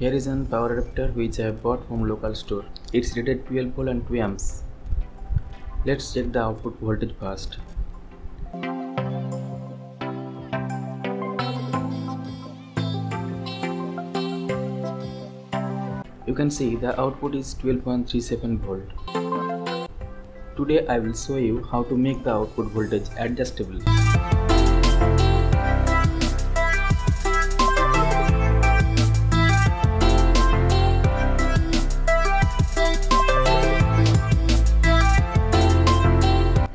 Here is an power adapter which I bought from local store. It's rated 12 volt and 2 amps. Let's check the output voltage first. You can see the output is 12.37 volt. Today I will show you how to make the output voltage adjustable.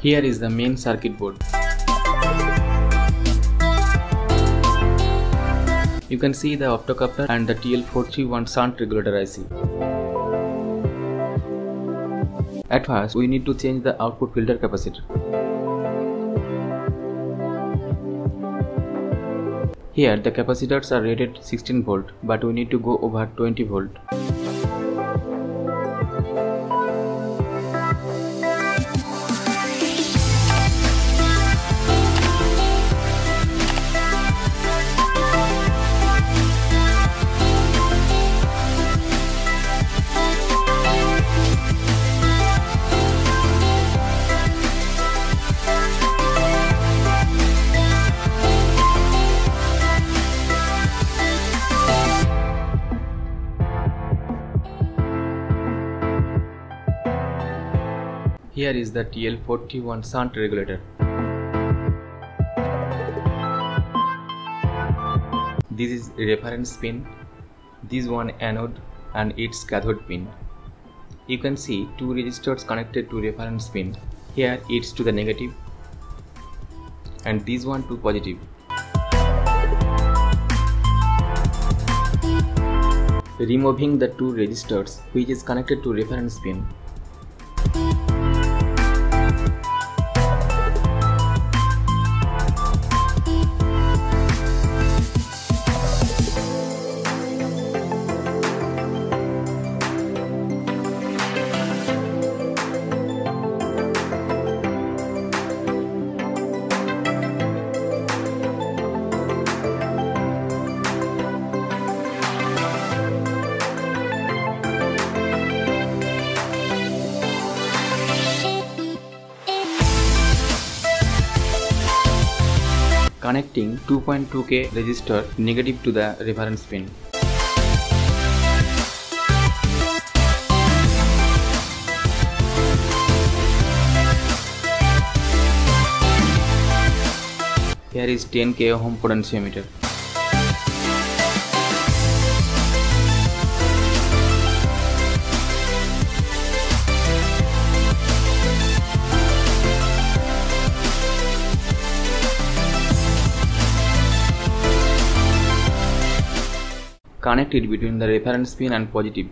Here is the main circuit board. You can see the optocoupler and the TL431 shunt regulator IC. At first, we need to change the output filter capacitor. Here, the capacitors are rated 16 volt, but we need to go over 20 volt. Here is the TL431 shunt regulator. This is reference pin, this one anode and its cathode pin. You can see two resistors connected to reference pin. Here it's to the negative and this one to positive. Removing the two resistors which is connected to reference pin connecting 2.2k resistor negative to the reference pin. Here is 10k ohm potentiometer. Connect it between the reference pin and positive